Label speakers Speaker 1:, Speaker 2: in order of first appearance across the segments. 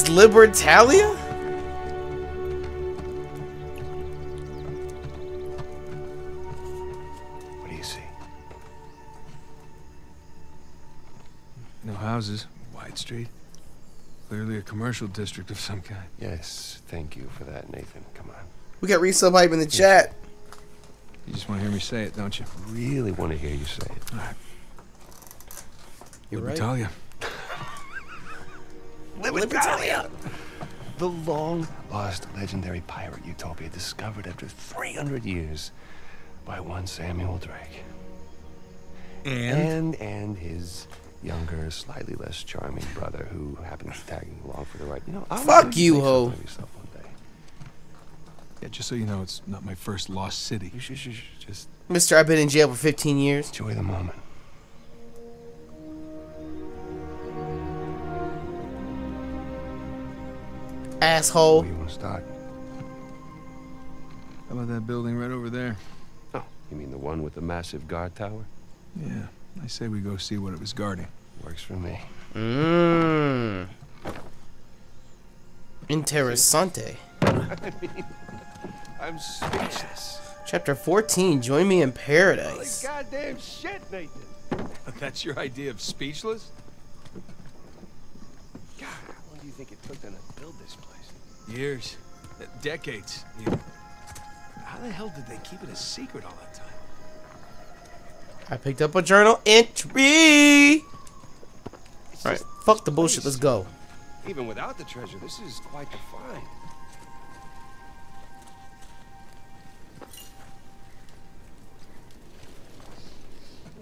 Speaker 1: It's Libertalia?
Speaker 2: What do you see?
Speaker 3: No houses, wide street. Clearly a commercial district of some kind.
Speaker 2: Yes, thank you for that, Nathan. Come on.
Speaker 1: We got resub hype in the chat.
Speaker 3: You just want to hear me say it, don't you?
Speaker 2: Really want to hear you say it.
Speaker 3: All right.
Speaker 1: You're right.
Speaker 3: Libertalia.
Speaker 1: Libertalia.
Speaker 2: The long lost legendary pirate utopia discovered after 300 years by one Samuel Drake.
Speaker 3: And?
Speaker 2: And and his younger, slightly less charming brother who happens to tag along for the ride. You know, I
Speaker 1: Fuck you, ho.
Speaker 2: yourself one day.
Speaker 3: Yeah, just so you know, it's not my first lost city.
Speaker 2: You should, should, should just
Speaker 1: Mister, I've been in jail for 15 years.
Speaker 2: enjoy the moment.
Speaker 1: Asshole.
Speaker 2: Where you want to start?
Speaker 3: How about that building right over there?
Speaker 2: Oh, you mean the one with the massive guard tower?
Speaker 3: Yeah, I say we go see what it was guarding.
Speaker 2: Works for me.
Speaker 1: Mmm. Interessante.
Speaker 2: I mean, I'm speechless.
Speaker 1: Chapter 14. Join me in paradise.
Speaker 2: Holy goddamn shit, Nathan.
Speaker 3: That's your idea of speechless?
Speaker 2: God, how long do you think it took them to build this place?
Speaker 3: Years. Uh, Decades. even. How the hell did they keep it a secret all that time?
Speaker 1: I picked up a journal entry.
Speaker 2: It's
Speaker 1: All right, fuck the bullshit. Let's go.
Speaker 2: Even without the treasure, this is quite the find.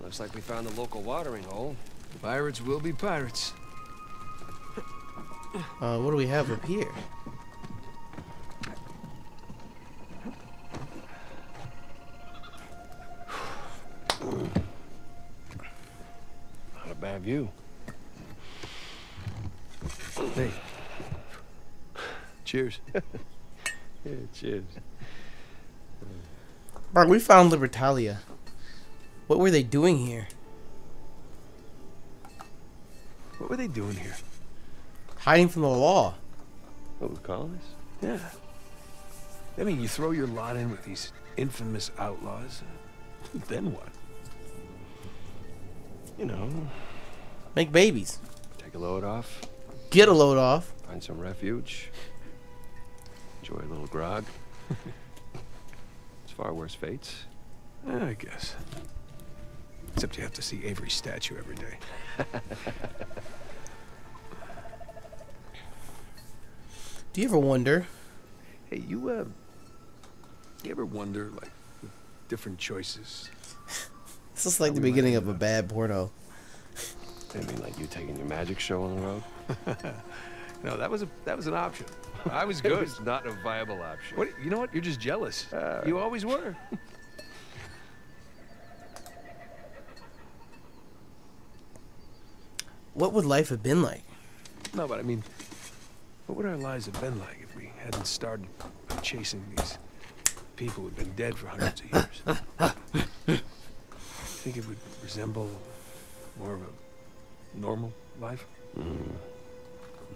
Speaker 2: Looks like we found the local watering hole.
Speaker 3: Pirates will be pirates.
Speaker 1: Uh, what do we have up here?
Speaker 2: Not a bad view.
Speaker 3: Hey. Cheers.
Speaker 2: Yeah, cheers.
Speaker 1: Bro, we found Libertalia. What were they doing here?
Speaker 3: What were they doing here?
Speaker 1: Hiding from the law.
Speaker 2: Oh, what we call this?
Speaker 3: Yeah. I mean, you throw your lot in with these infamous outlaws. Then what?
Speaker 2: You know,
Speaker 1: Make babies.
Speaker 2: take a load off,
Speaker 1: Get a load off.
Speaker 2: find some refuge, enjoy a little grog. it's far worse fates.
Speaker 3: Yeah, I guess. Except you have to see Avery's statue every day.
Speaker 1: Do you ever wonder?
Speaker 3: Hey, you, uh... You ever wonder, like, different choices?
Speaker 1: This is like the beginning of a bad porno.
Speaker 2: I mean, like you taking your magic show on the road.
Speaker 3: No, that was a that was an option. I was
Speaker 2: It
Speaker 3: good.
Speaker 2: was not a viable option.
Speaker 3: What? You know what? You're just jealous.
Speaker 2: Uh,
Speaker 3: you always were.
Speaker 1: What would life have been like?
Speaker 3: No, but I mean, what would our lives have been like if we hadn't started chasing these people who'd been dead for hundreds of years? I think it would resemble more of a normal life?
Speaker 2: Mm,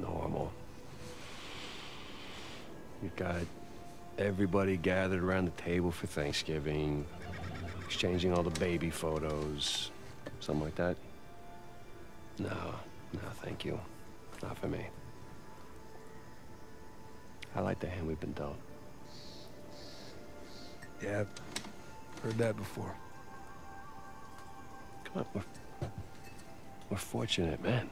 Speaker 2: Normal. You got everybody gathered around the table for Thanksgiving, exchanging all the baby photos, something like that. No, no, thank you. Not for me. I like the hand we've been dealt.
Speaker 3: Yeah, I've heard that before.
Speaker 2: Come on, we're, we're fortunate, man.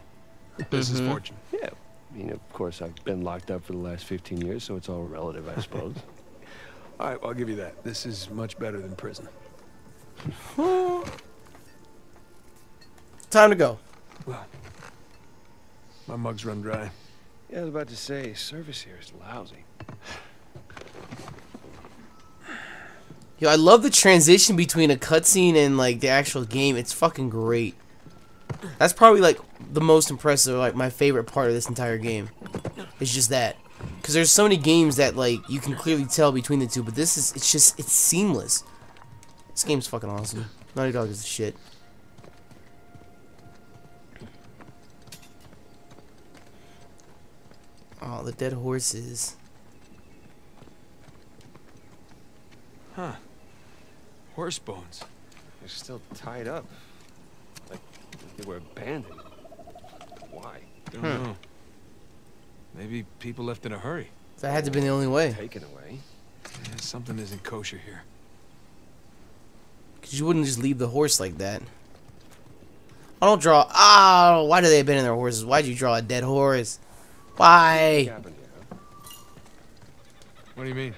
Speaker 3: This is
Speaker 1: Mhm.
Speaker 3: fortunate.
Speaker 2: Yeah. I mean, of course, I've been locked up for the last 15 years, so it's all relative, I suppose.
Speaker 3: All right, well, I'll give you that. This is much better than prison.
Speaker 1: Time to go.
Speaker 3: Well, my mug's run dry.
Speaker 2: yeah, I was about to say, service here is lousy.
Speaker 1: Yo, I love the transition between a cutscene and like the actual game. It's fucking great. That's probably like the most impressive, like my favorite part of this entire game. It's just that, because there's so many games that like you can clearly tell between the two, but this is it's just it's seamless. This game's fucking awesome. Naughty Dog is the shit. Oh, the dead horses.
Speaker 3: Huh. Horse bones.
Speaker 2: They're still tied up. Like they were abandoned. Why?
Speaker 3: I Don't
Speaker 1: Hmm.
Speaker 3: know. Maybe people left in a hurry.
Speaker 1: That had to be the only way.
Speaker 2: Taken away.
Speaker 3: Yeah, something isn't kosher here.
Speaker 1: Because you wouldn't just leave the horse like that. I don't draw. Oh, why do they abandon their horses? Why'd you draw a dead horse? Why?
Speaker 2: Happened here.
Speaker 3: What do you mean?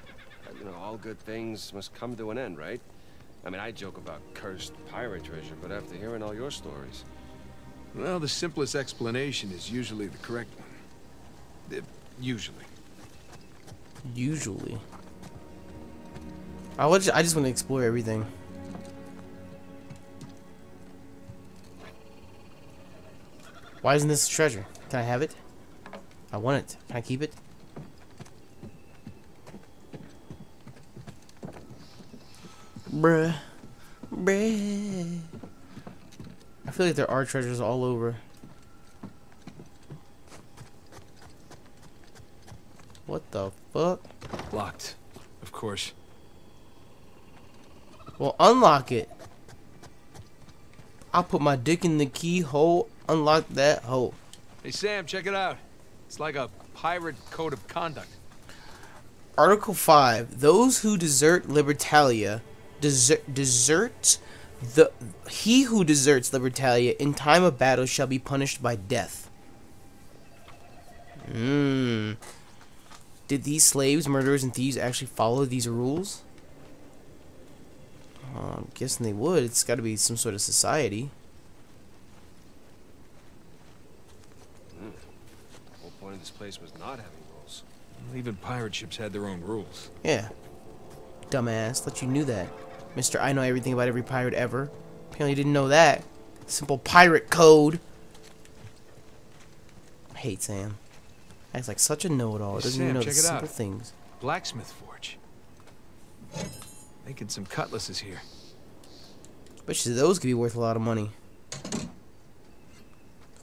Speaker 2: You know, all good things must come to an end, right? I mean, I joke about cursed pirate treasure, but after hearing all your stories,
Speaker 3: Well, the simplest explanation is usually the correct one. Uh, Usually.
Speaker 1: Usually. I would. I just want to explore everything. Why isn't this a treasure? Can I have it? I want it. Can I keep it? Bruh. Bruh. I feel like there are treasures all over. What the fuck?
Speaker 3: Locked. Of course.
Speaker 1: Well, unlock it. I'll put my dick in the keyhole, unlock that hole.
Speaker 3: Hey, Sam, check it out. It's like a pirate code of conduct.
Speaker 1: Article 5. Those who desert Libertalia, desert, desert the he who deserts Libertalia in time of battle shall be punished by death. Hmm. Did these slaves, murderers, and thieves actually follow these rules? Uh, I'm guessing they would. It's got to be some sort of society.
Speaker 2: the whole point of this place was not having rules.
Speaker 3: Even pirate ships had their own rules.
Speaker 1: Yeah. Dumbass. Thought you knew that. Mister, I know everything about every pirate ever. Apparently you didn't know that. Simple pirate code. I hate Sam. Acts like such a know-it-all.
Speaker 3: Hey,
Speaker 1: Doesn't
Speaker 3: Sam,
Speaker 1: even know the simple
Speaker 3: out.
Speaker 1: things.
Speaker 3: Blacksmith forge. Making some cutlasses here.
Speaker 1: Bet you those could be worth a lot of money.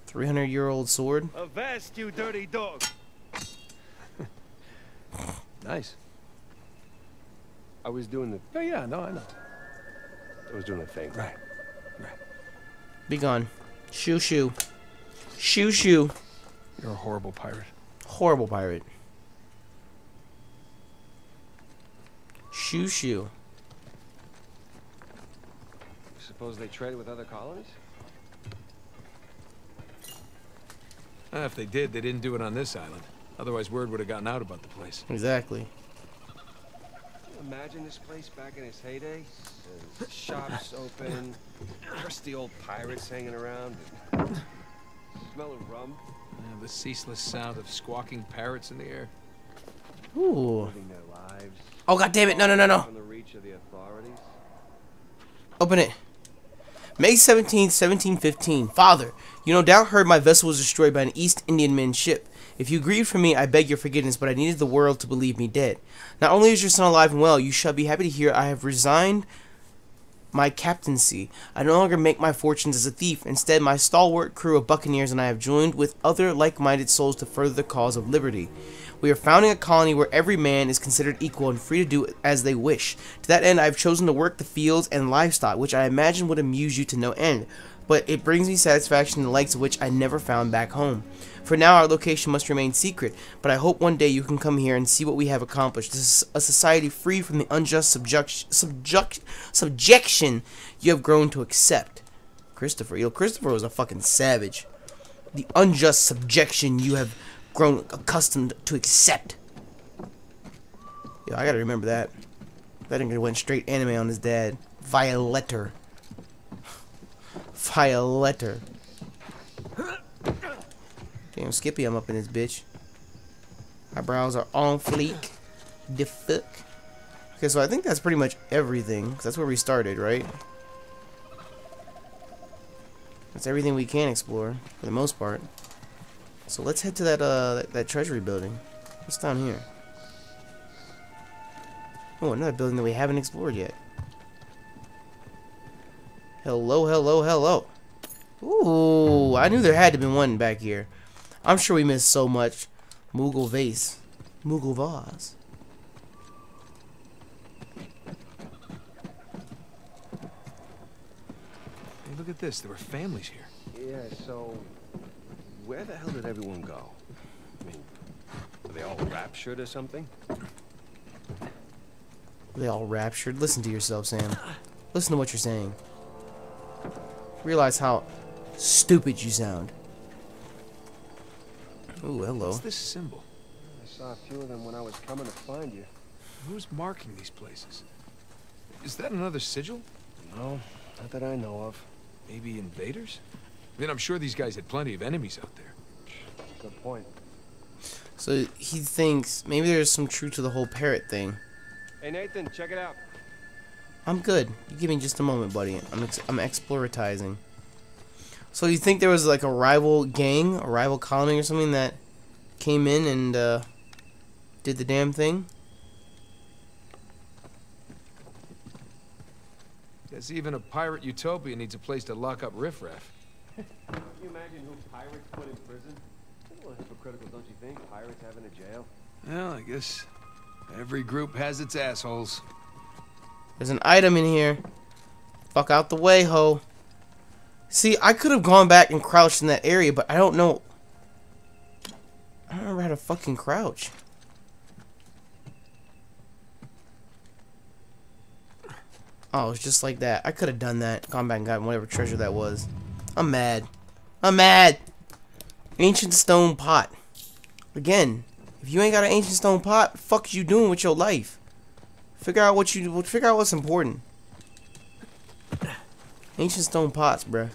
Speaker 1: 300-year-old sword.
Speaker 4: Avast, you dirty dog!
Speaker 3: Nice.
Speaker 2: I was doing the,
Speaker 3: Oh, yeah, no, I know.
Speaker 2: I was doing the thing.
Speaker 3: Right.
Speaker 1: Be gone. Shoo shoo. Shoo shoo.
Speaker 3: You're a horrible pirate.
Speaker 1: Horrible pirate. Shoo shoo.
Speaker 2: Suppose they traded with other colonies?
Speaker 3: Uh, if they did, they didn't do it on this island. Otherwise, word would have gotten out about the place.
Speaker 1: Exactly.
Speaker 2: Imagine this place back in its heyday. The shops open, crusty old pirates hanging around. Smell of rum,
Speaker 3: the ceaseless sound of squawking parrots in the air.
Speaker 1: Ooh.
Speaker 2: their lives.
Speaker 1: Oh god damn it! No no no no!
Speaker 2: The reach of the authorities.
Speaker 1: Open it. May 17th, 1715. Father, you no doubt heard my vessel was destroyed by an East Indiaman ship. If you grieve for me, I beg your forgiveness, but I needed the world to believe me dead. Not only is your son alive and well, you shall be happy to hear I have resigned my captaincy. I no longer make my fortunes as a thief. Instead, my stalwart crew of buccaneers and I have joined with other like-minded souls to further the cause of liberty. We are founding a colony where every man is considered equal and free to do as they wish. To that end, I have chosen to work the fields and livestock, which I imagine would amuse you to no end. But it brings me satisfaction the likes of which I never found back home. For now, our location must remain secret, but I hope one day you can come here and see what we have accomplished. This is a society free from the unjust subject, subject, subjection you have grown to accept. Christopher, yo, Christopher was a fucking savage. The unjust subjection you have grown accustomed to accept. Yo, I gotta remember that. That nigga went straight anime on his dad. Violetter. Violetter. Damn, Skippy, I'm up in this bitch. Eyebrows are on fleek. The fuck? Okay, so I think that's pretty much everything. that's where we started, right? That's everything we can explore, for the most part. So let's head to that, uh, that, that treasury building. What's down here? Oh, another building that we haven't explored yet. Hello, hello, hello. Ooh, I knew there had to be one back here. I'm sure we missed so much. Mughal vase. Mughal vase.
Speaker 3: Hey, look at this. There were families here.
Speaker 2: Yeah, so where the hell did everyone go? I mean, were they all raptured or something?
Speaker 1: Were They all raptured. Listen to yourself, Sam. Listen to what you're saying. Realize how stupid you sound. Ooh, hello.
Speaker 3: What's this symbol?
Speaker 2: I saw a few of them when I was coming to find you.
Speaker 3: Who's marking these places? Is that another sigil?
Speaker 2: No, not that I know of.
Speaker 3: Maybe invaders? I mean, I'm sure these guys had plenty of enemies out there.
Speaker 2: Good point.
Speaker 1: So he thinks maybe there's some truth to the whole parrot thing.
Speaker 2: Hey Nathan, check it out.
Speaker 1: I'm good. You give me just a moment, buddy. I'm ex I'm exploratizing. So you think there was like a rival gang, a rival colony or something that came in and uh, did the damn thing?
Speaker 3: Guess even a pirate utopia needs a place to lock up riffraff.
Speaker 2: Can you imagine who pirates put in prison? A little hypocritical, don't you think? Pirates having a jail?
Speaker 3: Well, I guess every group has its assholes.
Speaker 1: There's an item in here. Fuck out the way, ho. See, I could have gone back and crouched in that area, but I don't know. I don't remember how to fucking crouch. Oh, it's just like that. I could have done that. Gone back and gotten whatever treasure that was. I'm mad. I'm mad. Ancient stone pot. Again, if you ain't got an ancient stone pot, fuck you doing with your life? Figure out what you figure out what's important. Ancient stone pots, bruh.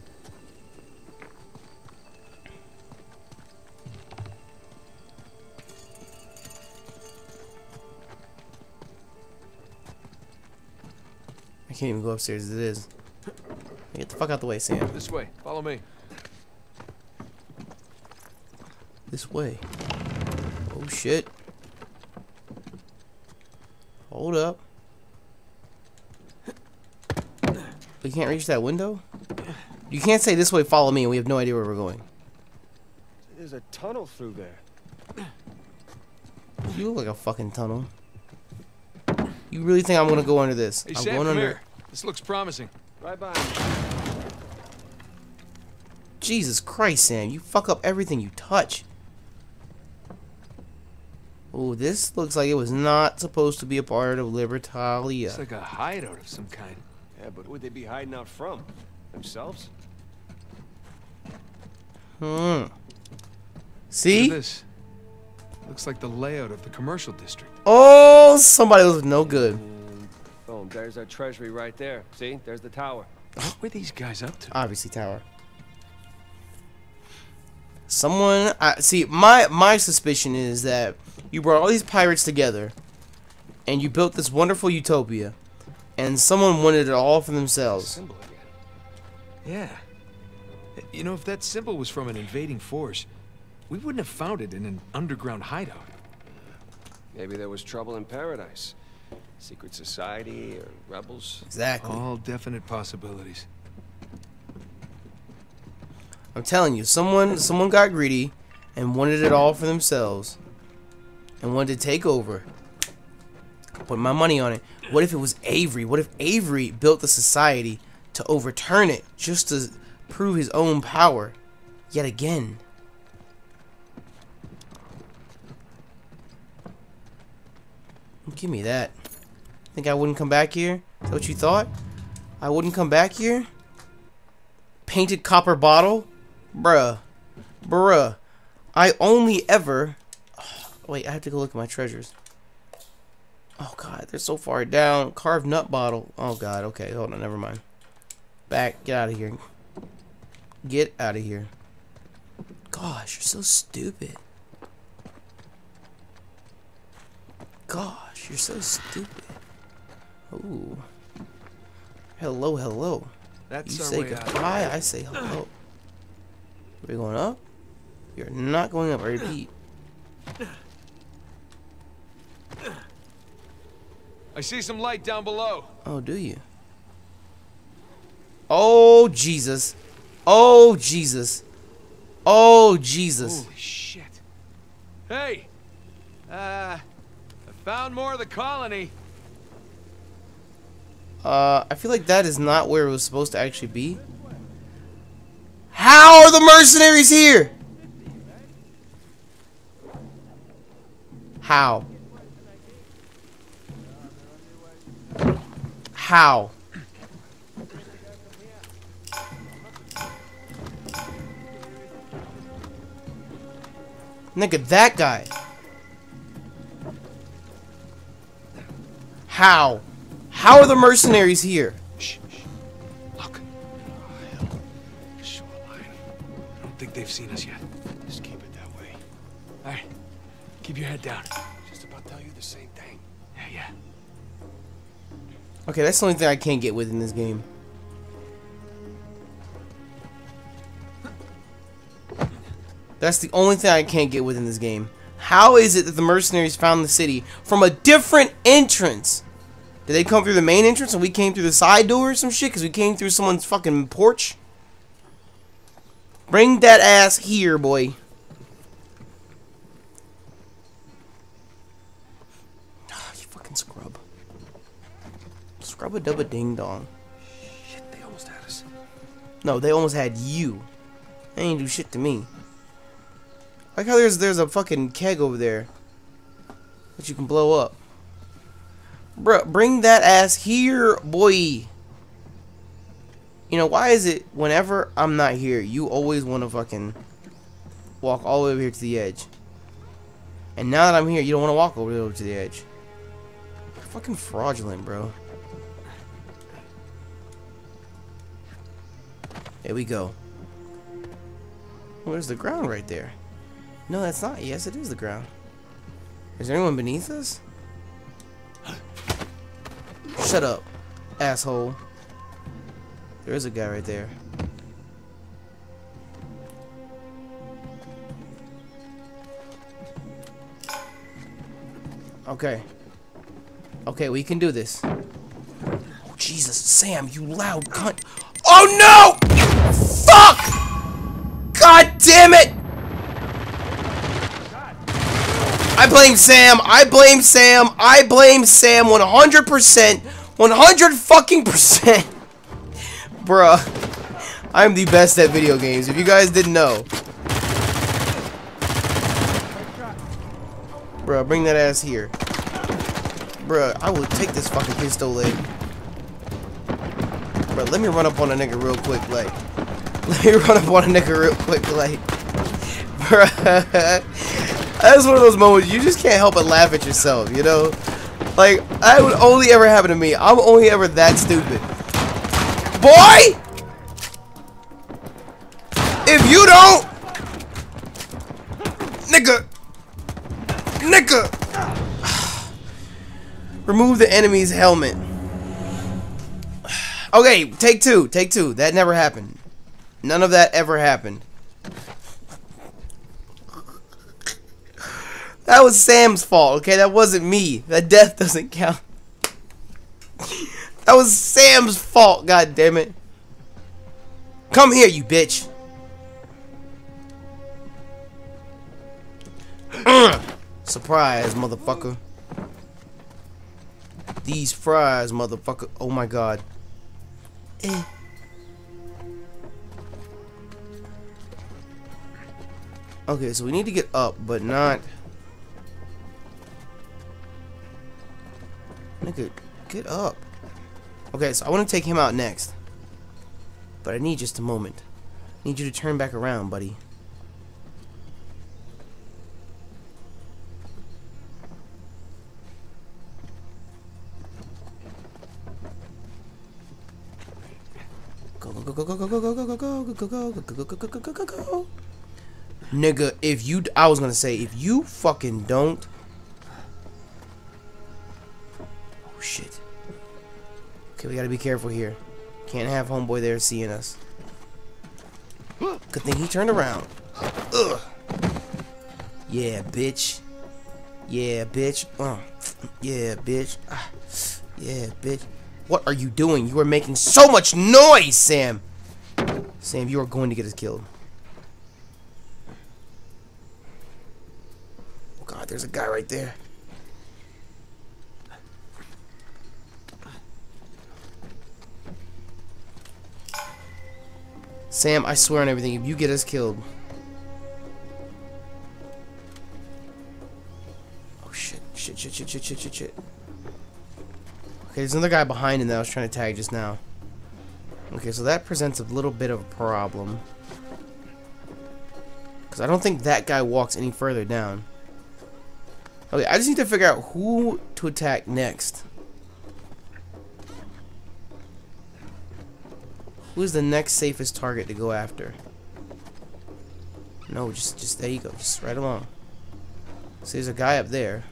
Speaker 1: I can't even go upstairs as it is. Get the fuck out the way, Sam.
Speaker 3: This way. Follow me.
Speaker 1: This way. Oh shit. Hold up. We can't reach that window? You can't say this way, follow me, and we have no idea where we're going.
Speaker 2: There's a tunnel through there.
Speaker 1: You look like a fucking tunnel. You really think I'm gonna go under this?
Speaker 3: Hey,
Speaker 1: I'm
Speaker 3: Sam,
Speaker 1: going under.
Speaker 3: here. This looks promising.
Speaker 2: Right by.
Speaker 1: Jesus Christ, Sam! You fuck up everything you touch. Oh, this looks like it was not supposed to be a part of Libertalia.
Speaker 3: It's like a hideout of some kind.
Speaker 2: Yeah, but who'd they be hiding out from? Themselves?
Speaker 1: Hmm. See?
Speaker 3: at this. Looks like the layout of the commercial district.
Speaker 1: Oh, somebody was no good.
Speaker 2: And boom, there's our treasury right there. See? There's the tower.
Speaker 3: What were these guys up to?
Speaker 1: Obviously, tower. Someone, I see. My my suspicion is that you brought all these pirates together, and you built this wonderful utopia, and someone wanted it all for themselves.
Speaker 2: Symbol again.
Speaker 3: Yeah. You know, if that symbol was from an invading force, we wouldn't have found it in an underground hideout.
Speaker 2: Maybe there was trouble in paradise. Secret society or rebels.
Speaker 1: Exactly.
Speaker 3: All definite possibilities.
Speaker 1: I'm telling you, someone someone got greedy and wanted it all for themselves, and wanted to take over. Put my money on it. What if it was Avery? What if Avery built the society to overturn it just to prove his own power yet again? Give me that. Think I wouldn't come back here? Is that what you thought? I wouldn't come back here? Painted copper bottle? Bruh. Bruh. I only ever... wait, I have to go look at my treasures. Oh, God. They're so far down. Carved nut bottle. Oh, God. Okay, hold on. Never mind. Back. Get out of here. Get out of here. Gosh, you're so stupid. Gosh, you're so stupid. Ooh. Hello, hello.
Speaker 3: That's
Speaker 1: You
Speaker 3: our
Speaker 1: say goodbye, I say hello. We're going up? You're not going up, I repeat.
Speaker 3: I see some light down below.
Speaker 1: Oh, do you? Oh, Jesus. Oh, Jesus. Oh, Jesus.
Speaker 3: Holy shit. Hey! Uh, I found more of the colony.
Speaker 1: Uh, I feel like that is not where it was supposed to actually be. How are the mercenaries here? How? How? Nigga, that guy. How? How are the mercenaries here?
Speaker 3: Shh, shh. Look. Oh, hell. Shoreline. I don't think they've seen us yet.
Speaker 2: Just keep it that way.
Speaker 3: All right. Keep your head down.
Speaker 1: Okay, that's the only thing I can't get with in this game. That's the only thing I can't get with in this game. How is it that the mercenaries found the city from a different entrance? Did they come through the main entrance and we came through the side door or some shit? Because we came through someone's fucking porch? Bring that ass here, boy. Ah, you fucking scrub. Scrub a dub a ding dong.
Speaker 2: Shit, they almost had us.
Speaker 1: No, they almost had you. They ain't do shit to me. Like how there's there's a fucking keg over there that you can blow up. Bruh, bring that ass here, boy. You know, why is it whenever I'm not here, you always want to fucking walk all the way over here to the edge? And now that I'm here, you don't want to walk over, over to the edge. You're fucking fraudulent, bro. There we go. Oh, Where's the ground right there? No, that's not. Yes, it is the ground. Is there anyone beneath us? Shut up, asshole. There is a guy right there. Okay. Okay, we can do this. Oh, Jesus, Sam, you loud cunt. Oh no! Fuck! God damn it! I blame Sam. I blame Sam. I blame Sam 100%. 100 fucking percent. Bruh. I'm the best at video games. If you guys didn't know. Bruh, bring that ass here. Bruh, I will take this fucking pistol leg. Bruh, let me run up on a nigga real quick, like. Let me run up on a nigga real quick, like. Bruh. That's one of those moments you just can't help but laugh at yourself, you know? Like, that would only ever happen to me. I'm only ever that stupid. Boy! If you don't... Nigga. Nigga. Remove the enemy's helmet. Okay, take two. Take two. That never happened. None of that ever happened. That was Sam's fault, okay? That wasn't me. That death doesn't count. that was Sam's fault, god damn it. Come here, you bitch. Surprise, motherfucker. These fries, motherfucker. Oh my god. Eh. Okay, so we need to get up, but not... Nigga, get up. Okay, so I want to take him out next. But I need just a moment. I need you to turn back around, buddy. Go go go go go go go go go go go go go go go go go go Nigga, if you I was gonna say if you fucking don't Oh shit. Okay, we gotta be careful here. Can't have homeboy there seeing us. Good thing he turned around. Ugh. Yeah, bitch. Yeah, bitch. Uh. Yeah, bitch. Ah. Yeah, bitch. What are you doing? You are making so much noise, Sam. Sam, you are going to get us killed. Oh god, there's a guy right there. Sam, I swear on everything, if you get us killed. Oh shit, shit, shit, shit, shit, shit, shit, shit. Okay, there's another guy behind him that I was trying to tag just now. Okay, so that presents a little bit of a problem. Because I don't think that guy walks any further down. Okay, I just need to figure out who to attack next. Who's the next safest target to go after? No, just, just, there you go. Just right along. So there's a guy up there.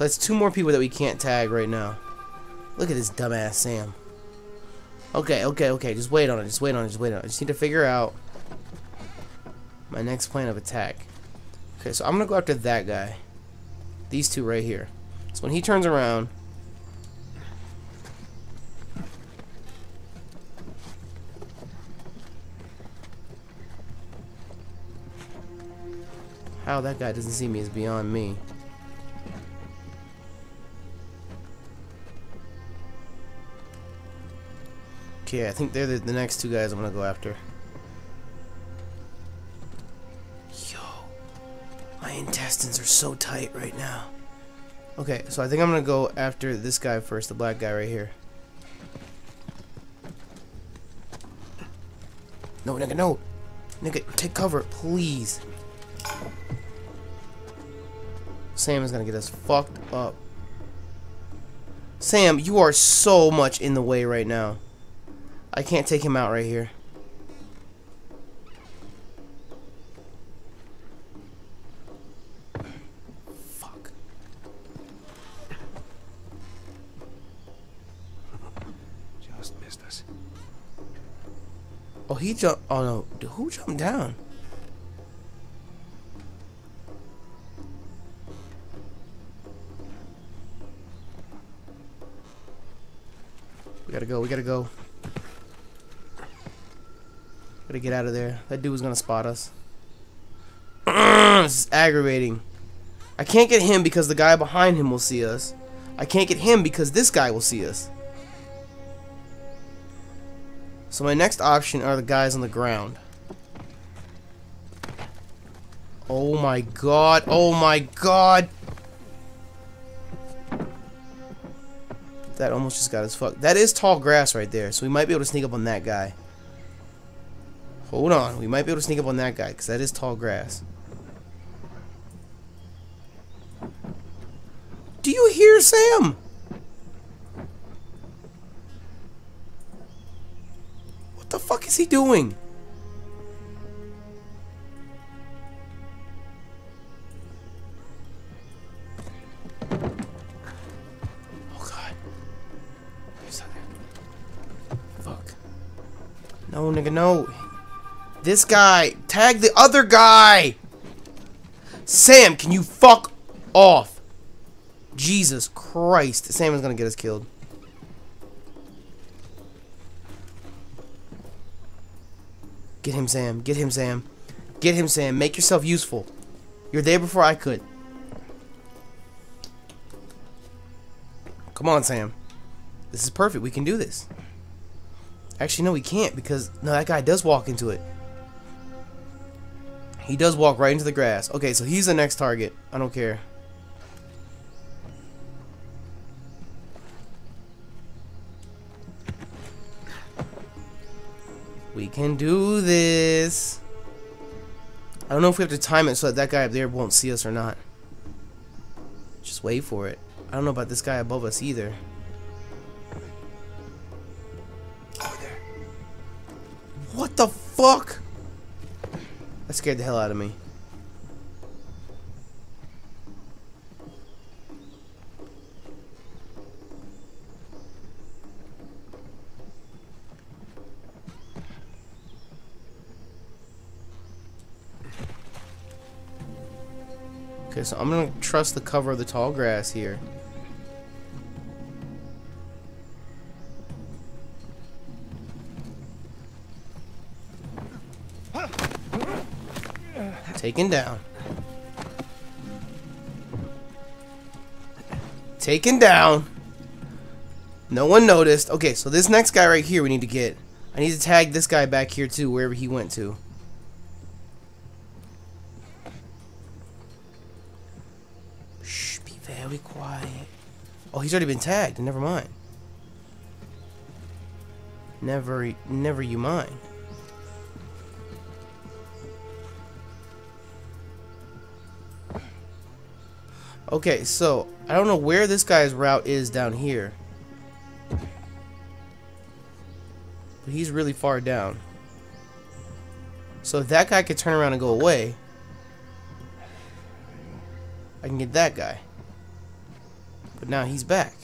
Speaker 1: So that's two more people that we can't tag right now. Look at this dumbass Sam. Okay, okay, okay. Just wait on it. Just wait on it. Just wait on it. I just need to figure out my next plan of attack. Okay, so I'm gonna go after that guy. These two right here. So when he turns around, how that guy doesn't see me is beyond me. Okay, I think they're the, the next two guys I'm gonna go after. Yo, my intestines are so tight right now. Okay, so I think I'm gonna go after this guy first, the black guy right here. No, nigga, no. Nigga, take cover, please. Sam is gonna get us fucked up. Sam, you are so much in the way right now. I can't take him out right here. Fuck.
Speaker 3: Just missed us.
Speaker 1: Oh, he jumped. Oh no, Dude, who jumped down? We gotta go. We gotta go. Gotta get out of there. That dude was gonna spot us. this is aggravating. I can't get him because the guy behind him will see us. I can't get him because this guy will see us. So my next option are the guys on the ground. Oh my god. Oh my god. That almost just got us fucked. That is tall grass right there, so we might be able to sneak up on that guy. Hold on. We might be able to sneak up on that guy, because that is tall grass. Do you hear Sam? What the fuck is he doing? Oh god. Fuck. No, nigga, no. This guy. Tag the other guy. Sam, can you fuck off? Jesus Christ. Sam is gonna get us killed. Get him, Sam. Get him, Sam. Get him, Sam. Make yourself useful. You're there before I could. Come on, Sam. This is perfect. We can do this. Actually, no, we can't because no, that guy does walk into it. He does walk right into the grass. Okay, so he's the next target. I don't care. We can do this. I don't know if we have to time it so that that guy up there won't see us or not. Just wait for it. I don't know about this guy above us either. Over there. What the fuck? That scared the hell out of me. Okay, so I'm gonna trust the cover of the tall grass here. Taken down. Taken down. No one noticed. Okay, so this next guy right here we need to get. I need to tag this guy back here too, wherever he went to. Shh, be very quiet. Oh, he's already been tagged. Never mind. Never, never you mind. Okay, so I don't know where this guy's route is down here. But he's really far down. So if that guy could turn around and go away, I can get that guy. But now he's back.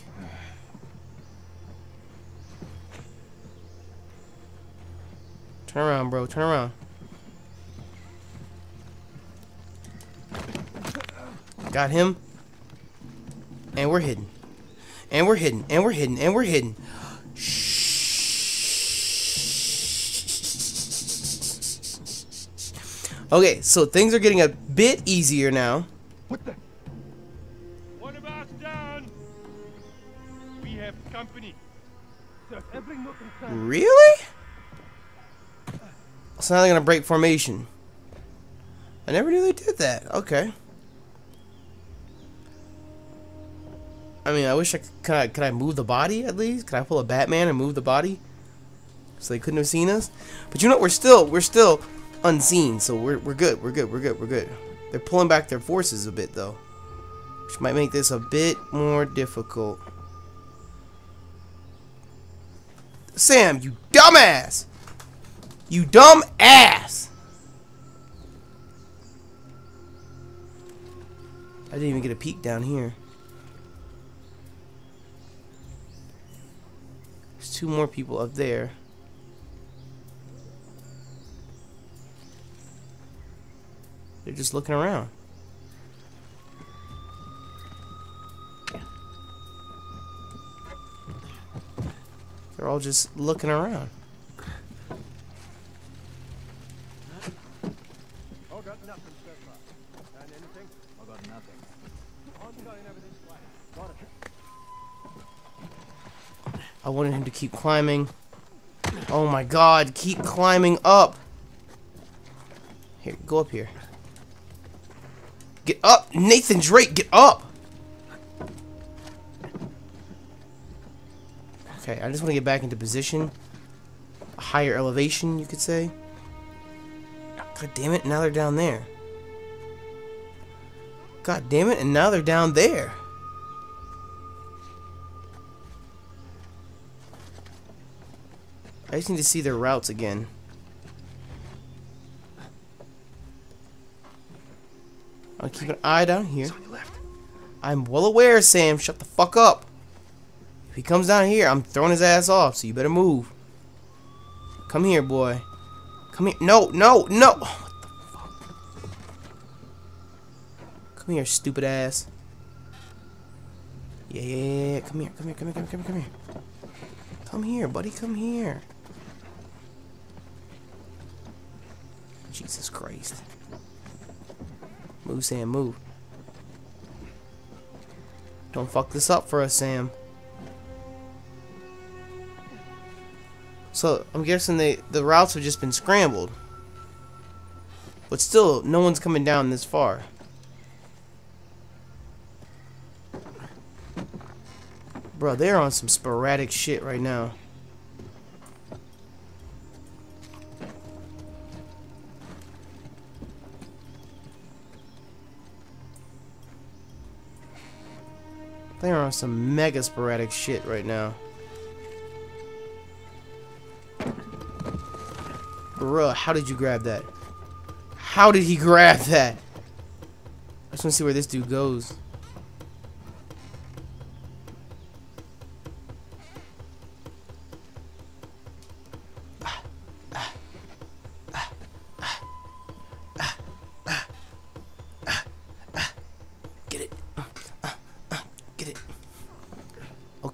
Speaker 1: Turn around, bro. Turn around. Got him. And we're hidden. And we're hidden. And we're hidden. And we're hidden. Okay, so things are getting a bit easier now.
Speaker 4: What the? One of us down. We have company. Sir, every nook and.
Speaker 1: Really? So now they're gonna break formation. I never knew they did that. Okay. I mean, I wish I could. Could I, could I move the body at least? Could I pull a Batman and move the body? So they couldn't have seen us. But you know, what? we're still we're still unseen. So we're we're good. We're good. We're good. We're good. They're pulling back their forces a bit though, which might make this a bit more difficult. Sam, you dumbass! You dumb ass! I didn't even get a peek down here. Two more people up there. They're just looking around. They're all just looking around.
Speaker 4: Oh, got nothing, sir. And anything? I got nothing. I'm got everything flat. Got it.
Speaker 1: I wanted him to keep climbing. Oh my god, keep climbing up. Here, go up here. Get up! Nathan Drake, get up! Okay, I just want to get back into position. A higher elevation, you could say. God damn it, now they're down there. God damn it, and now they're down there. I just need to see their routes again. I'll keep an eye down here.
Speaker 3: On your left.
Speaker 1: I'm well aware, Sam. Shut the fuck up. If he comes down here, I'm throwing his ass off, so you better move. Come here, boy. Come here. No, no, no. What the fuck? Come here, stupid ass. Yeah, yeah, yeah, yeah. Come here, come here, come here, come here, come here, come here. Come here, buddy. Come here. Jesus Christ. Move, Sam, move. Don't fuck this up for us, Sam. So, I'm guessing they the routes have just been scrambled. But still, no one's coming down this far. Bro, they're on some sporadic shit right now. They're on some mega sporadic shit right now. Bruh, how did you grab that? How did he grab that? I just want to see where this dude goes.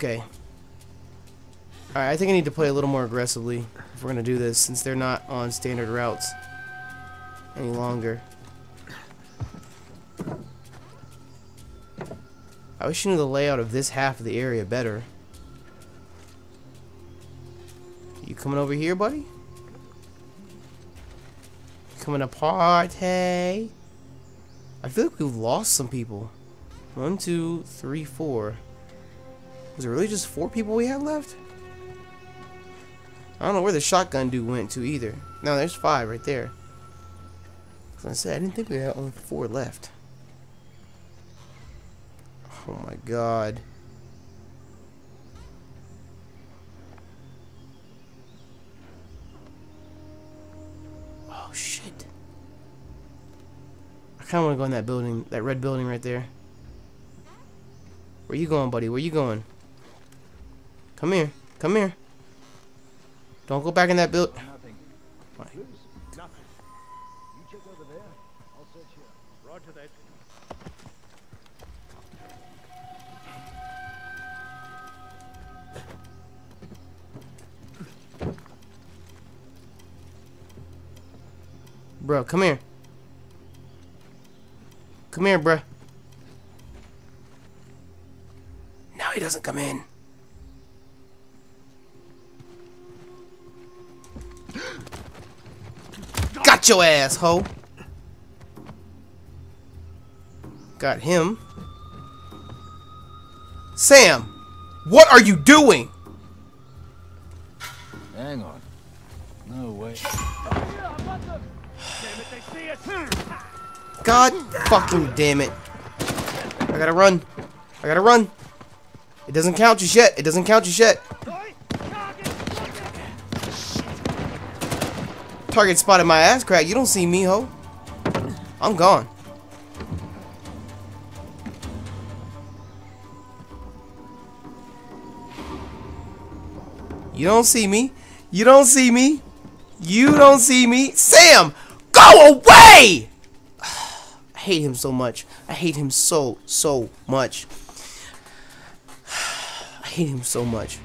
Speaker 1: Okay. Alright, I think I need to play a little more aggressively if we're going to do this, since they're not on standard routes. any longer. I wish you knew the layout of this half of the area better. You coming over here, buddy? Coming to party? I feel like we've lost some people. One, two, three, four. Was it really just four people we had left? I don't know where the shotgun dude went to either. No, there's five right there. As I said, I didn't think we had only four left. Oh my god. Oh shit. I kinda wanna go in that building, that red building right there. Where you going, buddy? Where you going? Come here. Come here. Don't go back in that build.
Speaker 5: Nothing. Nothing. You check over there. I'll search here.
Speaker 4: Roger that.
Speaker 1: Bro, come here. Come here, bro. Now he doesn't come in. Got your ass, ho. Got him. Sam, what are you doing?
Speaker 5: Hang on. No way.
Speaker 1: God fucking damn it. I gotta run. I gotta run. It doesn't count just yet. It doesn't count just yet. Target spotted my ass crack. You don't see me, ho. I'm gone. You don't see me. You don't see me. You don't see me. Sam, go away! I hate him so much. I hate him so, so much. I hate him so much.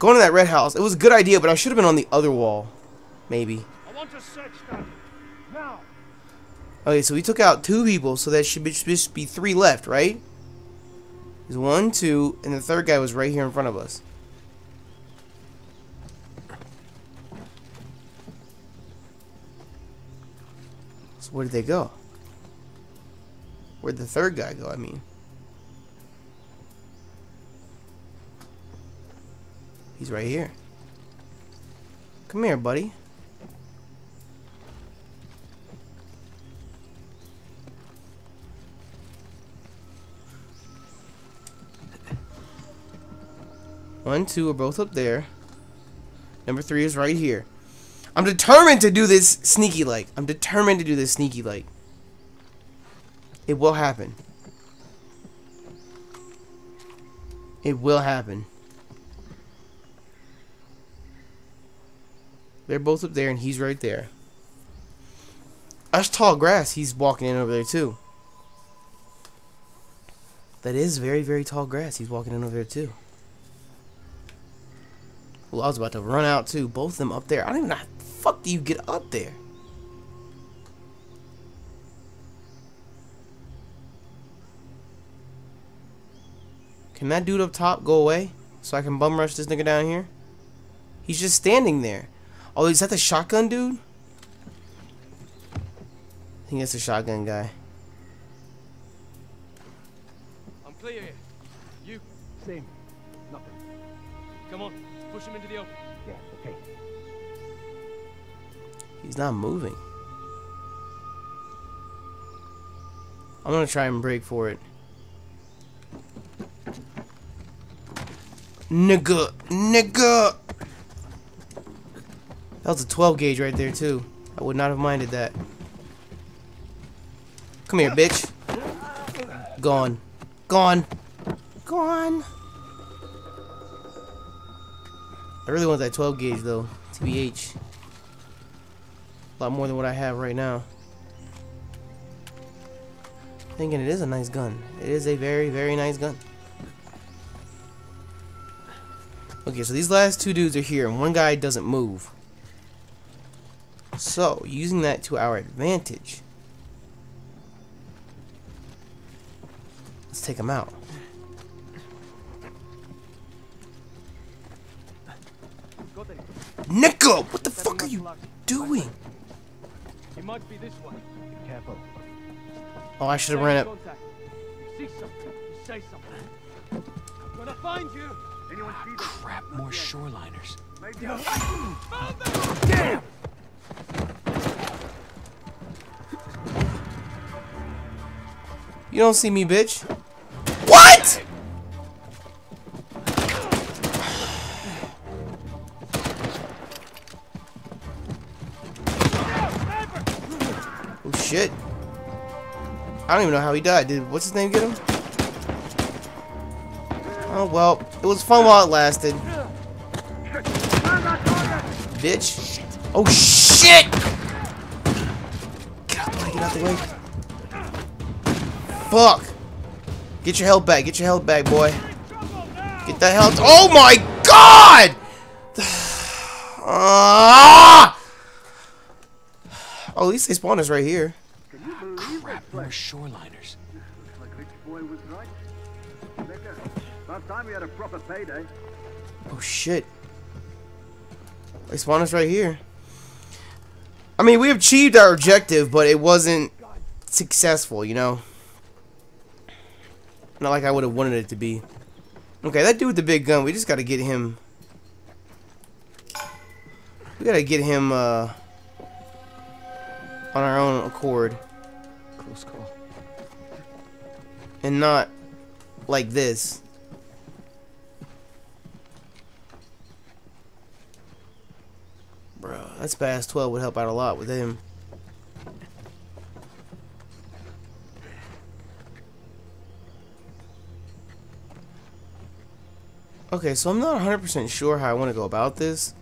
Speaker 1: Going to that red house, it was a good idea, but I should have been on the other wall. Maybe. Okay, so we took out two people, so that should be, should be three left, right? There's one, two, and the third guy was right here in front of us. So where did they go? Where'd the third guy go, I mean? He's right here. Come here, buddy. One, two are both up there. Number three is right here. I'm determined to do this sneaky like. I'm determined to do this sneaky like. It will happen. It will happen. They're both up there and he's right there. That's tall grass he's walking in over there too. That is very, very tall grass he's walking in over there too. Well, I was about to run out too. Both of them up there. I don't even know how the fuck do you get up there? Can that dude up top go away? So I can bum rush this nigga down here? He's just standing there. Oh, is that the shotgun dude? I think that's the shotgun guy.
Speaker 4: I'm clear here. You,
Speaker 5: Same. Nothing.
Speaker 4: come on. Push him into the open.
Speaker 5: Yeah, okay.
Speaker 1: He's not moving. I'm gonna try and break for it. Nigga, nigga. That was a 12 gauge right there too. I would not have minded that. Come here, bitch. Gone. Gone. Gone. I really want that 12 gauge though. TBH. A lot more than what I have right now. Thinking it is a nice gun. It is a very, very nice gun. Okay, so these last two dudes are here, and one guy doesn't move. So, using that to our advantage. Let's take him out. Nico! What the fuck are you doing?
Speaker 4: He might be this way.
Speaker 5: Careful.
Speaker 1: Oh, I should have ran up.
Speaker 4: You see something, you say something. I'm gonna find you.
Speaker 5: Anyone see?
Speaker 3: Crap, more shoreliners.
Speaker 5: Maybe
Speaker 3: Damn!
Speaker 1: You don't see me, bitch. I don't even know how he died. Did what's his name get him? Oh well, it was fun while it lasted. Bitch. Oh shit! Get out the way. Fuck! Get your health back. Get your health back, boy. Get that health. Oh my god! Ah! Oh, at least they spawn us right here.
Speaker 5: Can you believe
Speaker 3: Crap,
Speaker 5: this
Speaker 3: more
Speaker 5: place?
Speaker 3: shoreliners.
Speaker 5: Looks like Rich Boy was right. Nicker, about time we had a proper payday.
Speaker 1: Oh shit. They spawn us right here. I mean, we achieved our objective, but it wasn't successful, you know? Not like I would have wanted it to be. Okay, that dude with the big gun, we just gotta get him. We gotta get him, uh. On our own accord. And not like this. Bro, that's SAS-12 would help out a lot with him. Okay, so I'm not 100% sure how I want to go about this.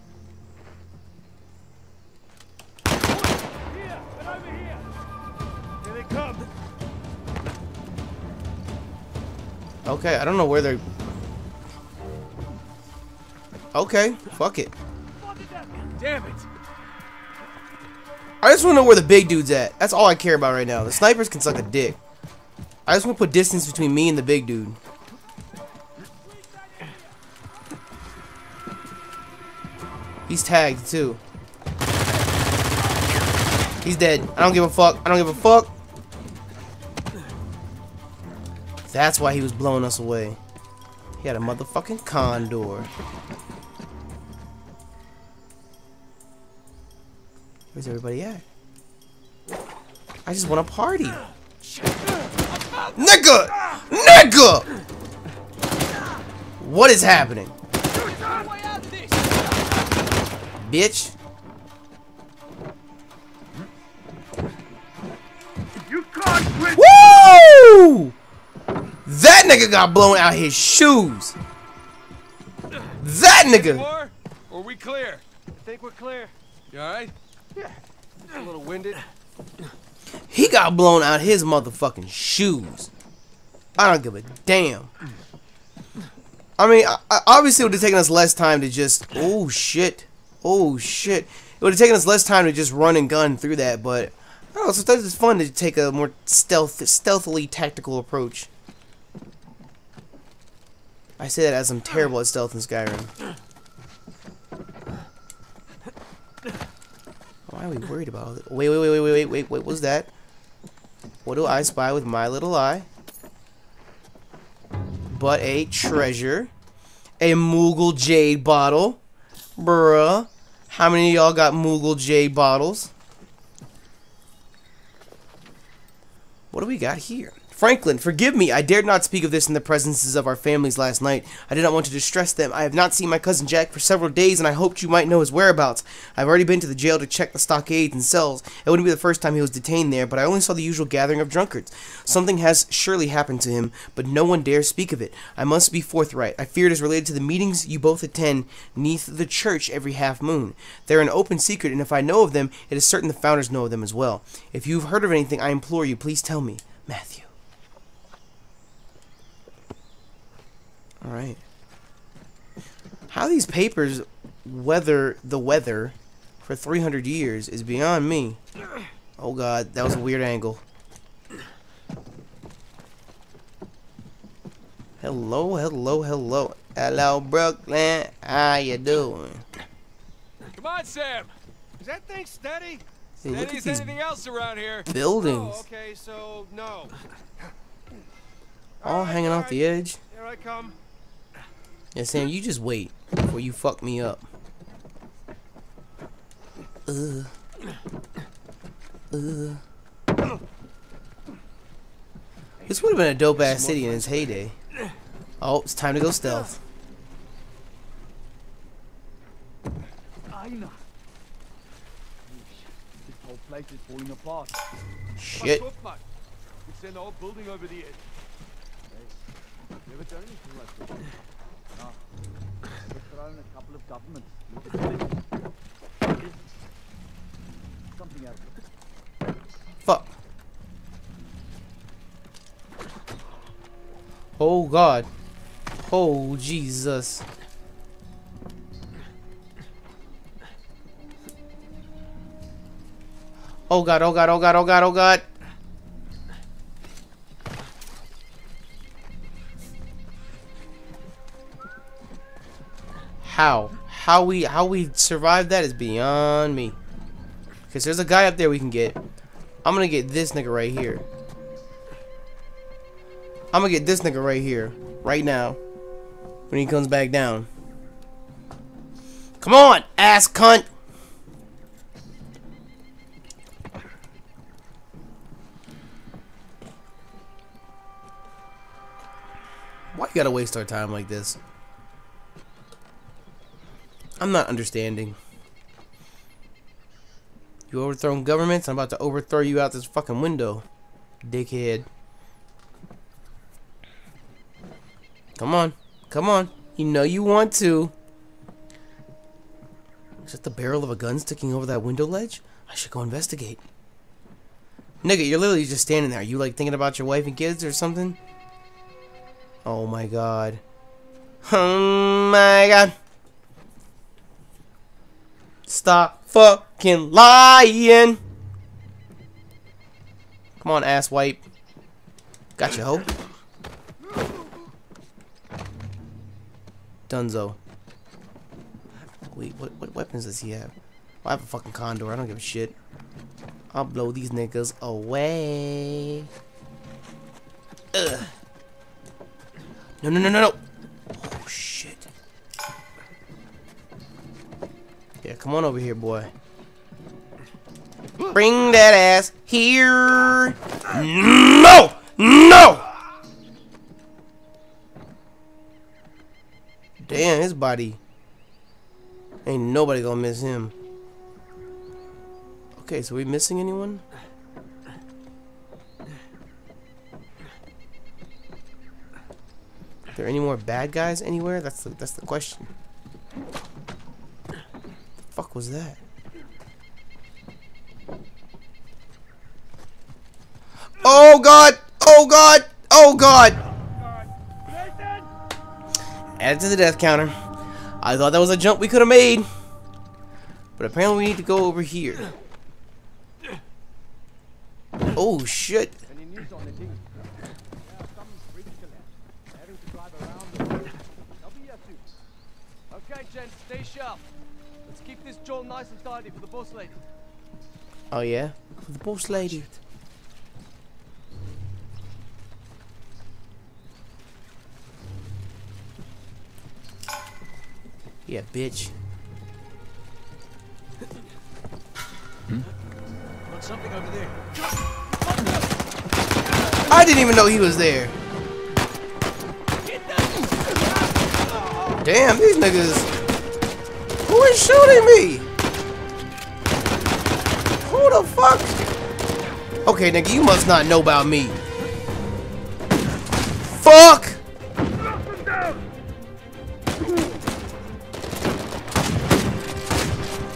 Speaker 1: Okay, I don't know where they're... Okay, fuck it.
Speaker 3: Damn it!
Speaker 1: I just want to know where the big dude's at. That's all I care about right now. The snipers can suck a dick. I just want to put distance between me and the big dude. He's tagged too. He's dead. I don't give a fuck. I don't give a fuck. That's why he was blowing us away. He had a motherfucking condor. Where's everybody at? I just want to party. Nigga! Nigga! What is happening? Bitch.
Speaker 5: You can't quit!
Speaker 1: Woo! That nigga got blown out his shoes. That nigga.
Speaker 3: More? Or we clear?
Speaker 4: I think we're clear.
Speaker 3: You alright?
Speaker 2: A little winded.
Speaker 1: He got blown out his motherfucking shoes. I don't give a damn. I mean, I, I- obviously it would have taken us less time to just. Oh shit. Oh shit. It would have taken us less time to just run and gun through that, but I don't know. Sometimes it's fun to take a more stealth, stealthily tactical approach. I say that as I'm terrible at stealth in Skyrim. Why are we worried about it? Wait, wait, wait, wait, wait, wait, wait, what was that? What do I spy with my little eye? But a treasure. A Mughal Jade bottle. Bruh. How many of y'all got Mughal Jade bottles? What do we got here? Franklin, forgive me. I dared not speak of this in the presences of our families last night. I did not want to distress them. I have not seen my cousin Jack for several days, and I hoped you might know his whereabouts. I've already been to the jail to check the stockades and cells. It wouldn't be the first time he was detained there, but I only saw the usual gathering of drunkards. Something has surely happened to him, but no one dares speak of it. I must be forthright. I fear it is related to the meetings you both attend neath the church every half moon. They're an open secret, and if I know of them, it is certain the founders know of them as well. If you've heard of anything, I implore you, please tell me. Matthew. Alright. How these papers weather the weather for 300 years is beyond me. Oh god, that was a weird angle. Hello, hello, hello. Hello, Brooklyn. How you doing?
Speaker 3: Come on, Sam.
Speaker 4: Is that thing steady?
Speaker 1: Hey, look at
Speaker 3: as
Speaker 1: these
Speaker 3: anything else around here.
Speaker 1: buildings.
Speaker 4: Oh, okay, so no.
Speaker 1: All
Speaker 4: Alright,
Speaker 1: hanging off the edge.
Speaker 4: Here I come.
Speaker 1: Yeah, Sam, you just wait before you fuck me up. Ugh. Ugh. This would have been a dope ass city in its heyday. Oh, it's time to go stealth.
Speaker 5: This whole place is falling apart.
Speaker 1: Shit.
Speaker 3: Send the whole building over the edge.
Speaker 5: Never done anything like this. No. Overthrown a couple of governments. Something.
Speaker 1: Fuck. Oh god. Oh Jesus. Oh god, oh god, oh god, oh god, oh god. How? How we how we survived that is beyond me. Cause there's a guy up there we can get. I'm gonna get this nigga right here. I'm gonna get this nigga right here, right now, when he comes back down. Come on, ass cunt! Why you gotta waste our time like this? I'm not understanding. You overthrown governments, I'm about to overthrow you out this fucking window. Dickhead. Come on. Come on. You know you want to. Is that the barrel of a gun sticking over that window ledge? I should go investigate. Nigga, you're literally just standing there. Are you like thinking about your wife and kids or something? Oh my god. Oh my god. Stop fucking lying. Come on, ass wipe. Got you, hoe. Dunzo. Wait, what, what weapons does he have? I have a fucking condor. I don't give a shit. I'll blow these niggas away. Ugh. No, no, no, no, no. Come on over here, boy. Bring that ass here. No! No! Damn, his body. Ain't nobody gonna miss him. Okay, so we missing anyone? Are there any more bad guys anywhere? That's the that's the question. Was that? Oh god! Oh god! Oh god! Add to the death counter. I thought that was a jump we could have made. But apparently we need to go over here. Oh shit.
Speaker 6: Okay, gents, stay sharp. Let's keep this joint nice and tidy for the boss lady.
Speaker 1: Oh yeah? For the boss lady. Yeah, bitch. Hmm?
Speaker 6: Got something over there.
Speaker 1: I didn't even know he was there. Damn, these niggas. Who is shooting me? Who the fuck? Okay, nigga, you must not know about me. Fuck!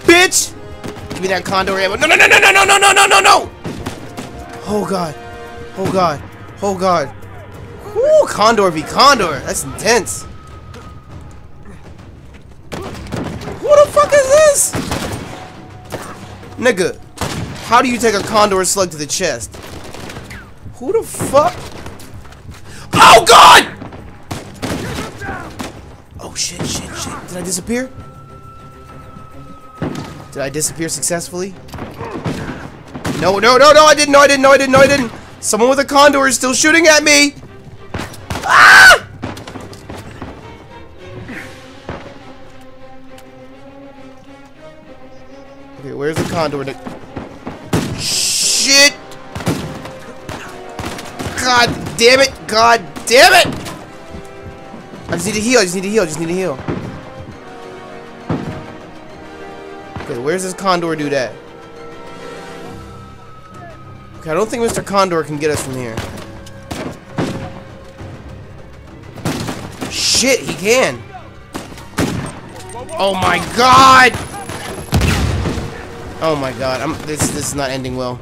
Speaker 1: Bitch! Give me that condor ammo. No, no, no, no, no, no, no, no, no, no, no! Oh god. Oh god. Oh god. Ooh, Condor v Condor. That's intense. Nigga, how do you take a condor slug to the chest? Who the fuck? Oh god! Oh shit, shit, shit. Did I disappear? Did I disappear successfully? No, no, no, no, I didn't, no, I didn't, no, I didn't, no, I didn't. Someone with a condor is still shooting at me! Ah! Condor? Shit! God damn it! God damn it! I just need to heal, I just need to heal, I just need to heal. Okay, where's this condor dude at? Okay, I don't think Mr. Condor can get us from here. Shit, he can! Oh my god! Oh my god, I'm this this is not ending well.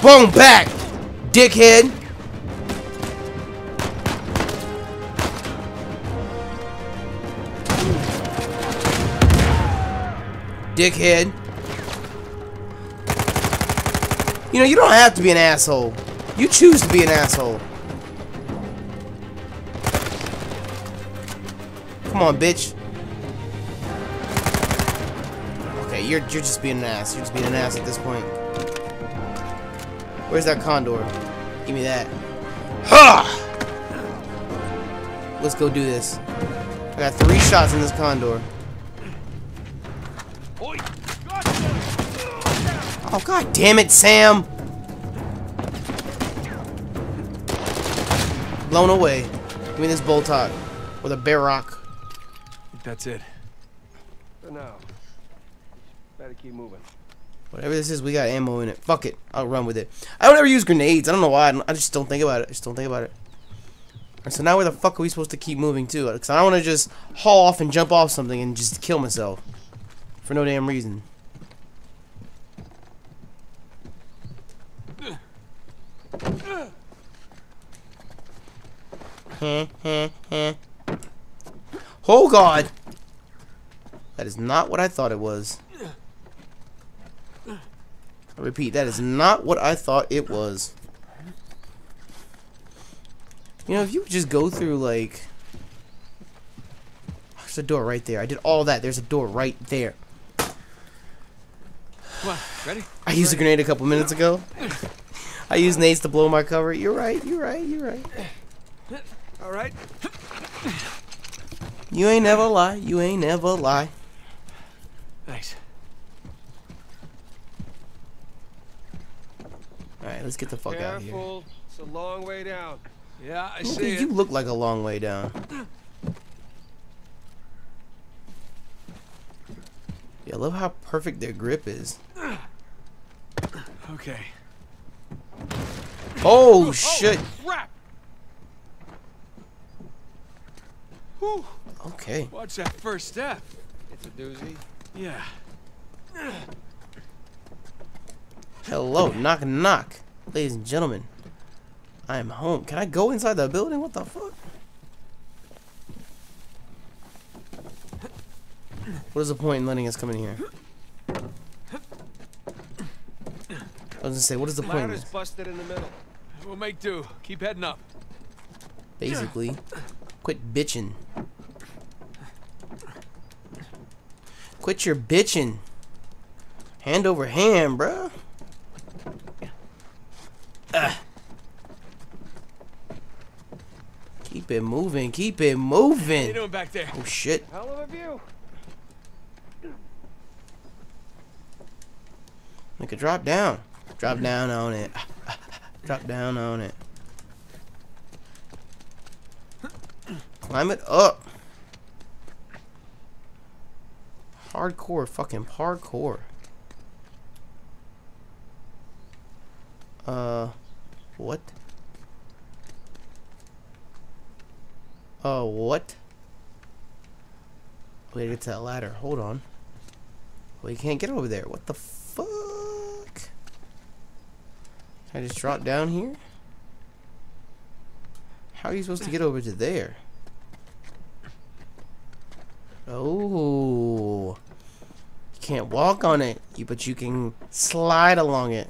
Speaker 1: Boom back! Dickhead! Dickhead. You know, you don't have to be an asshole. You choose to be an asshole. Come on, bitch. You're you're just being an ass. You're just being an ass at this point. Where's that condor? Give me that. Ha! Let's go do this. I got three shots in this condor. Oh god damn it, Sam! Blown away. Give me this bolt talk. With a bear rock.
Speaker 3: That's it.
Speaker 2: For now. Better keep moving.
Speaker 1: Whatever this is, we got ammo in it. Fuck it. I'll run with it. I don't ever use grenades. I don't know why. I, I just don't think about it. I just don't think about it. Alright, so now where the fuck are we supposed to keep moving to? Because I don't want to just haul off and jump off something and just kill myself. For no damn reason. oh god! That is not what I thought it was. I repeat, that is not what I thought it was. You know, if you would just go through, like... There's a door right there. I did all that. There's a door right there.
Speaker 3: Come on, ready?
Speaker 1: I used a grenade a couple minutes ago. I used nades to blow my cover. You're right, you're right, you're right.
Speaker 3: All right.
Speaker 1: You ain't never lie. You ain't never lie.
Speaker 3: Thanks.
Speaker 1: Alright, let's get the fuck out of here.
Speaker 2: Careful. It's a long way down.
Speaker 3: Yeah, I
Speaker 1: Look
Speaker 3: see
Speaker 1: at-
Speaker 3: it.
Speaker 1: you look like a long way down. Yeah, I love how perfect their grip is.
Speaker 3: Okay.
Speaker 1: Oh, shit.
Speaker 3: Crap! Whew.
Speaker 1: Okay.
Speaker 3: Watch that first step.
Speaker 2: It's a doozy.
Speaker 3: Yeah.
Speaker 1: Hello, knock knock. Ladies and gentlemen, I am home. Can I go inside the building? What the fuck? What is the point in letting us come in here? I was gonna say, what is the point? in
Speaker 2: Ladder's
Speaker 1: this?
Speaker 2: busted in the middle.
Speaker 3: We'll make do. Keep heading up.
Speaker 1: Basically, quit bitching. Quit your bitching. Hand over hand, bruh. Ugh. Keep it moving. Keep it
Speaker 3: What are you doing back there?
Speaker 1: Oh shit.
Speaker 2: Hell of a view.
Speaker 1: Make it drop down. Drop down on it. Drop down on it. Climb it up. Hardcore, fucking hardcore. Uh, what? Uh, what? Wait, get to that ladder. Hold on. Well, you can't get over there. What the fuck? Can I just drop down here? How are you supposed to get over to there? Oh. You can't walk on it, but you can slide along it.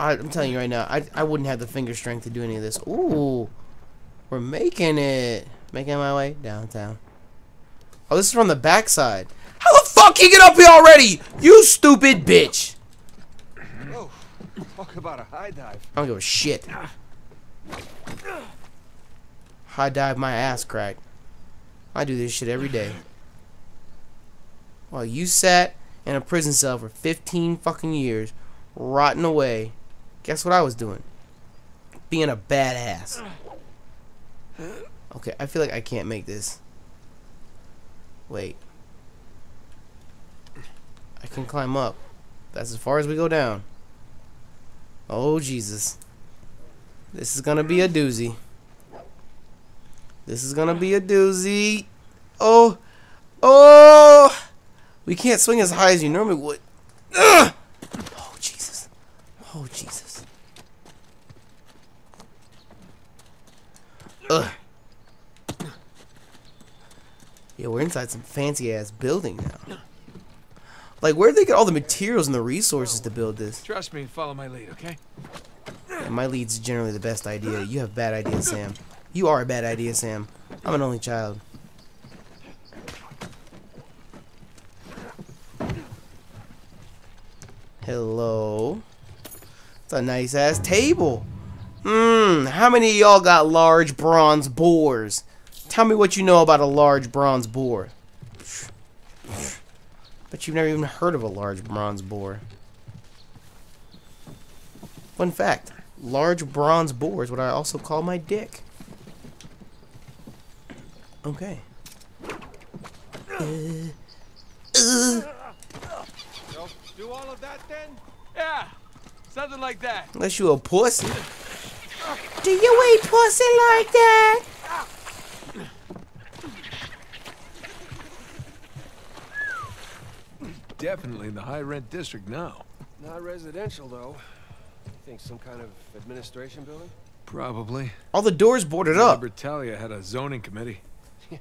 Speaker 1: I, I'm telling you right now, I, I wouldn't have the finger strength to do any of this. Ooh, we're making it. Making my way downtown. Oh, this is from the backside. How the fuck you get up here already? You stupid bitch.
Speaker 2: Oh, talk about a high dive.
Speaker 1: I don't give a shit. High dive my ass crack. I do this shit every day. While you sat in a prison cell for 15 fucking years, rotting away, guess what I was doing? Being a badass. Okay, I feel like I can't make this. Wait. I can climb up. That's as far as we go down. Oh, Jesus. This is gonna be a doozy. This is gonna be a doozy. Oh, oh! We can't swing as high as you normally would. Ugh! Oh Jesus! Oh Jesus! Ugh! Yeah, we're inside some fancy ass building now. Like, where'd they get all the materials and the resources to build this?
Speaker 3: Trust me and follow my lead, okay?
Speaker 1: And my lead's generally the best idea. You have bad ideas, Sam. You are a bad idea, Sam. I'm an only child. Hello. It's a nice ass table. Mmm, how many of y'all got large bronze boars? Tell me what you know about a large bronze boar. But you've never even heard of a large bronze boar. Fun fact, large bronze boar is what I also call my dick. Okay. Uh, uh,
Speaker 4: do all of that then?
Speaker 3: Yeah, something like that.
Speaker 1: unless you a pussy. Do you eat pussy like that?
Speaker 3: Definitely in the high rent district now.
Speaker 2: Not residential, though. You think some kind of administration building?
Speaker 3: Probably.
Speaker 1: All the doors boarded up.
Speaker 3: Libertalia had a zoning committee.
Speaker 2: Yeah,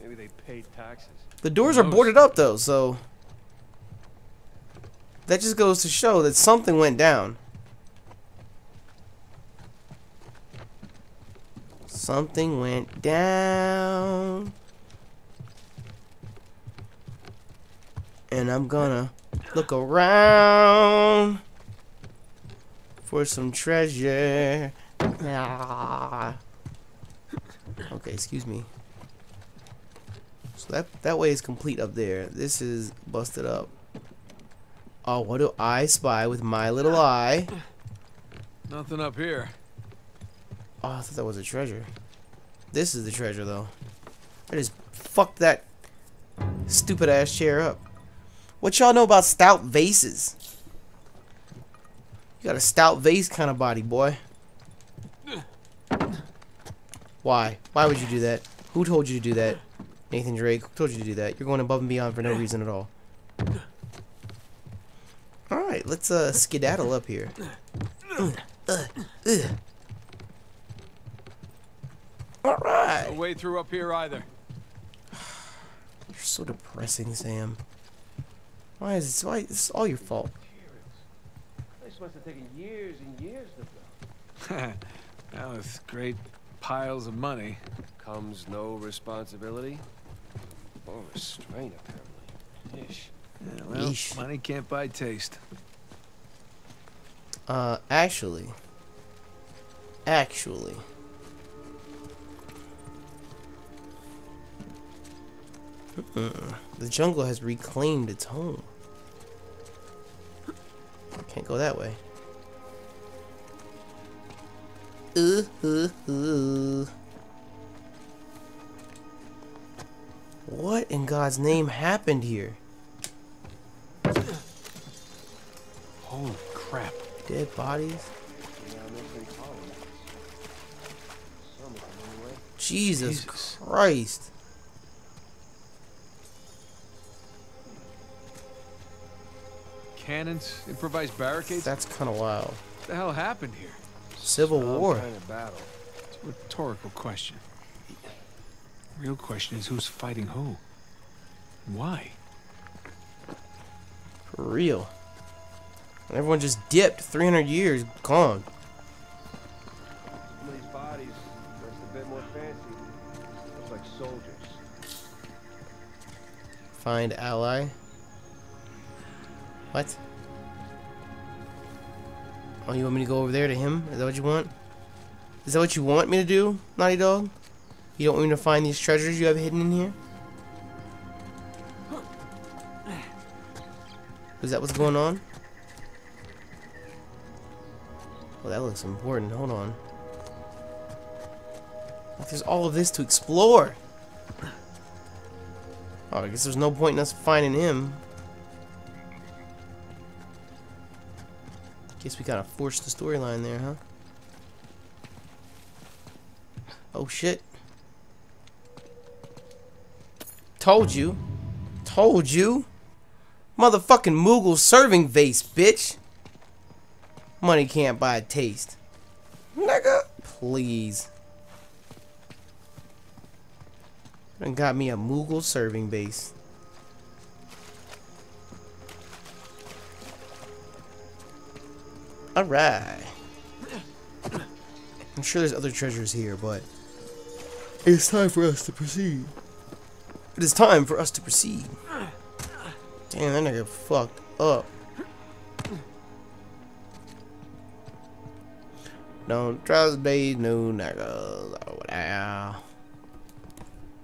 Speaker 2: Maybe they paid taxes.
Speaker 1: The doors are boarded up though, so that just goes to show that something went down. Something went down. And I'm gonna look around for some treasure. Ah. Okay, excuse me. So that that way is complete up there. This is busted up. Oh, what do I spy with my little eye?
Speaker 3: Nothing up here.
Speaker 1: Oh, I thought that was a treasure. This is the treasure, though. I just fucked that stupid ass chair up. What y'all know about stout vases? You got a stout vase kind of body, boy. Why? Why would you do that? Who told you to do that? Nathan Drake, who told you to do that? You're going above and beyond for no reason at all. Alright, let's uh skedaddle up here. Alright.
Speaker 3: No way through up here either.
Speaker 1: You're so depressing, Sam. Why is it why it's all your fault?
Speaker 2: This must have taken years and years to build.
Speaker 3: now with great piles of money.
Speaker 2: Comes no responsibility or restraint, apparently. Ish.
Speaker 3: Yeah, well,
Speaker 1: Yeesh.
Speaker 3: money can't buy taste.
Speaker 1: Uh, actually. Actually. The jungle has reclaimed its home. Can't go that way. Uh, uh, uh. What in God's name happened here?
Speaker 3: Holy crap.
Speaker 1: Dead bodies?
Speaker 2: Yeah, I'm pretty column. Some of them anyway.
Speaker 1: Jesus,
Speaker 3: Jesus.
Speaker 1: Christ.
Speaker 3: Cannons, improvised barricades.
Speaker 1: That's kind of wild.
Speaker 3: What the hell happened here?
Speaker 1: Civil
Speaker 2: Some
Speaker 1: War.
Speaker 2: kind of battle.
Speaker 3: It's a rhetorical question. Real question is who's fighting who? Why?
Speaker 1: For real. Everyone just dipped. 300 years gone.
Speaker 2: These bodies dressed a bit more fancy. Looks like soldiers.
Speaker 1: Find ally. What? Oh, you want me to go over there to him? Is that what you want? Is that what you want me to do, Naughty Dog? You don't want me to find these treasures you have hidden in here? Is that what's going on? Well, that looks important. Hold on. Like, there's all of this to explore. Oh, I guess there's no point in us finding him. Guess we gotta force the storyline there, huh? Oh shit. Told you. Told you. Motherfucking Mughal serving vase, bitch. Money can't buy taste. Nigga, please. And got me a Mughal serving base. Alright. I'm sure there's other treasures here, but it's time for us to proceed. It is time for us to proceed. Damn, that nigga fucked up. Don't trust these new niggas oh, over there.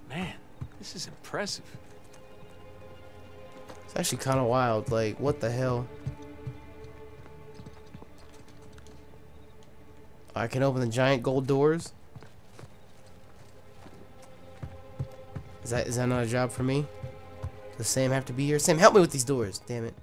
Speaker 3: Man, this is impressive.
Speaker 1: It's actually kind of wild. Like, what the hell? I can open the giant gold doors. Is that is that not a job for me? Does Sam have to be here? Sam, help me with these doors. Damn it.